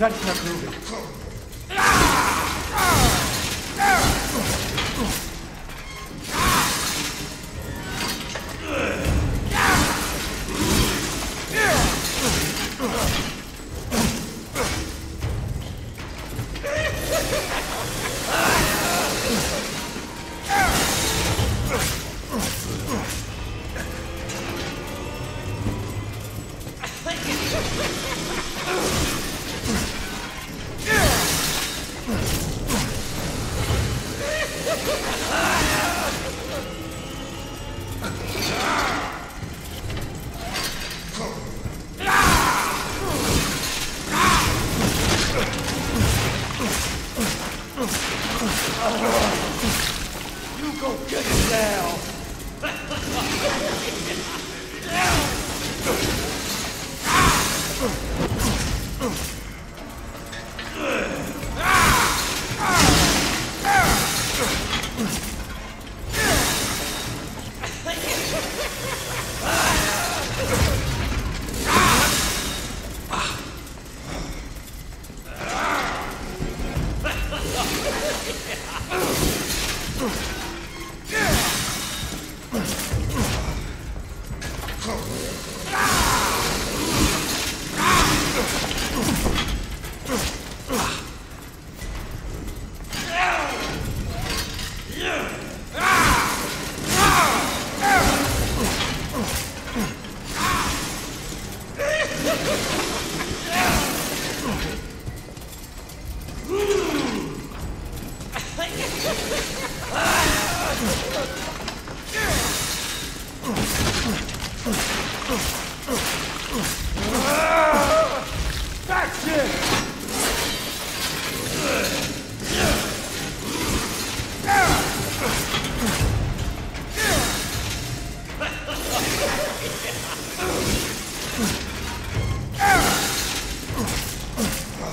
何しなくて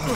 You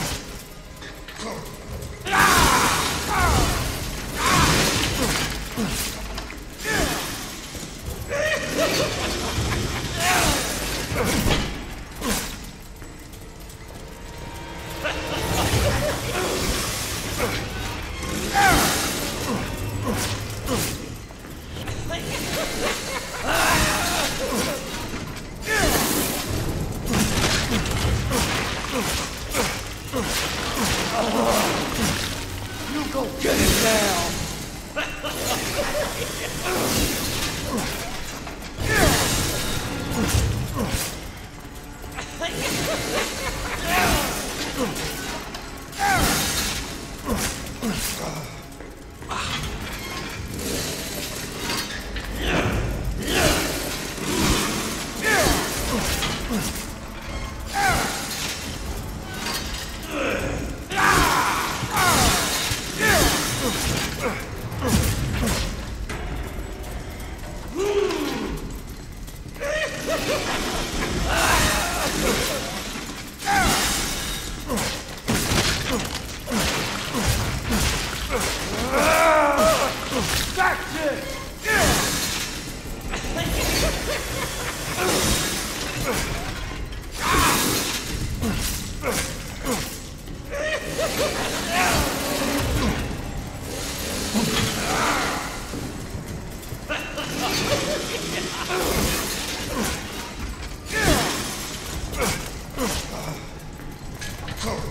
You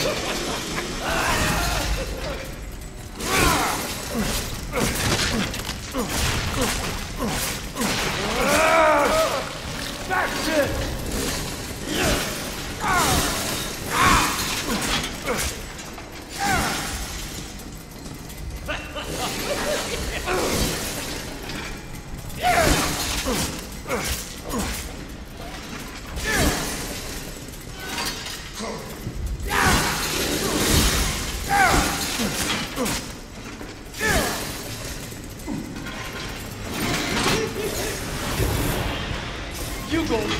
Faction!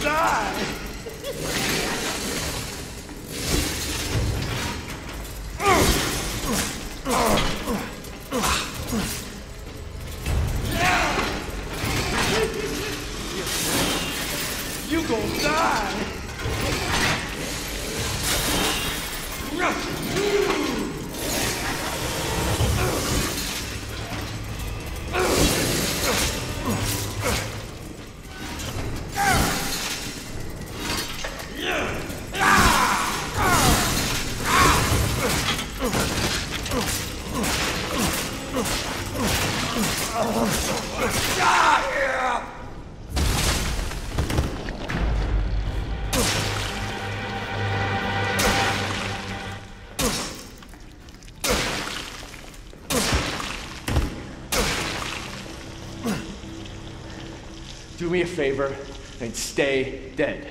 die! Do me a favor and stay dead.